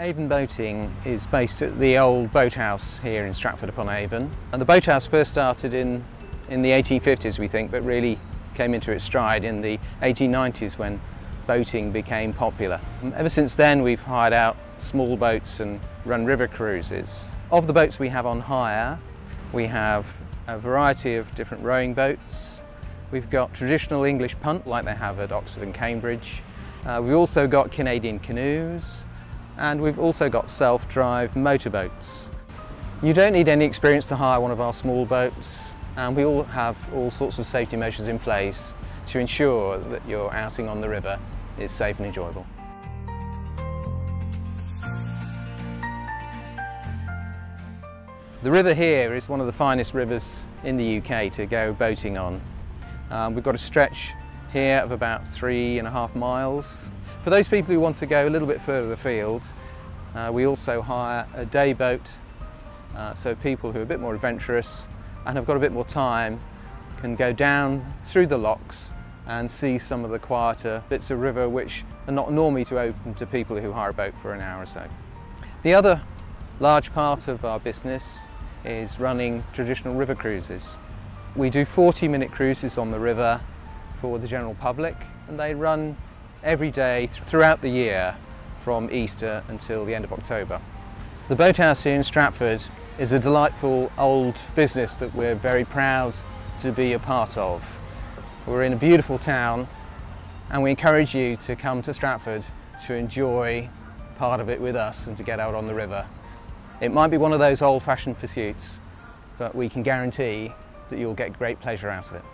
Avon Boating is based at the old boathouse here in Stratford upon Avon. And the boathouse first started in, in the 1850s, we think, but really came into its stride in the 1890s when boating became popular. And ever since then, we've hired out small boats and run river cruises. Of the boats we have on hire, we have a variety of different rowing boats. We've got traditional English punt like they have at Oxford and Cambridge. Uh, we've also got Canadian canoes and we've also got self-drive motorboats. You don't need any experience to hire one of our small boats and we all have all sorts of safety measures in place to ensure that your outing on the river is safe and enjoyable. The river here is one of the finest rivers in the UK to go boating on. Um, we've got a stretch here of about three and a half miles. For those people who want to go a little bit further afield, uh, we also hire a day boat, uh, so people who are a bit more adventurous and have got a bit more time can go down through the locks and see some of the quieter bits of river which are not normally to open to people who hire a boat for an hour or so. The other large part of our business is running traditional river cruises. We do 40 minute cruises on the river for the general public and they run every day throughout the year from Easter until the end of October. The boathouse here in Stratford is a delightful old business that we're very proud to be a part of. We're in a beautiful town and we encourage you to come to Stratford to enjoy part of it with us and to get out on the river. It might be one of those old-fashioned pursuits, but we can guarantee that you'll get great pleasure out of it.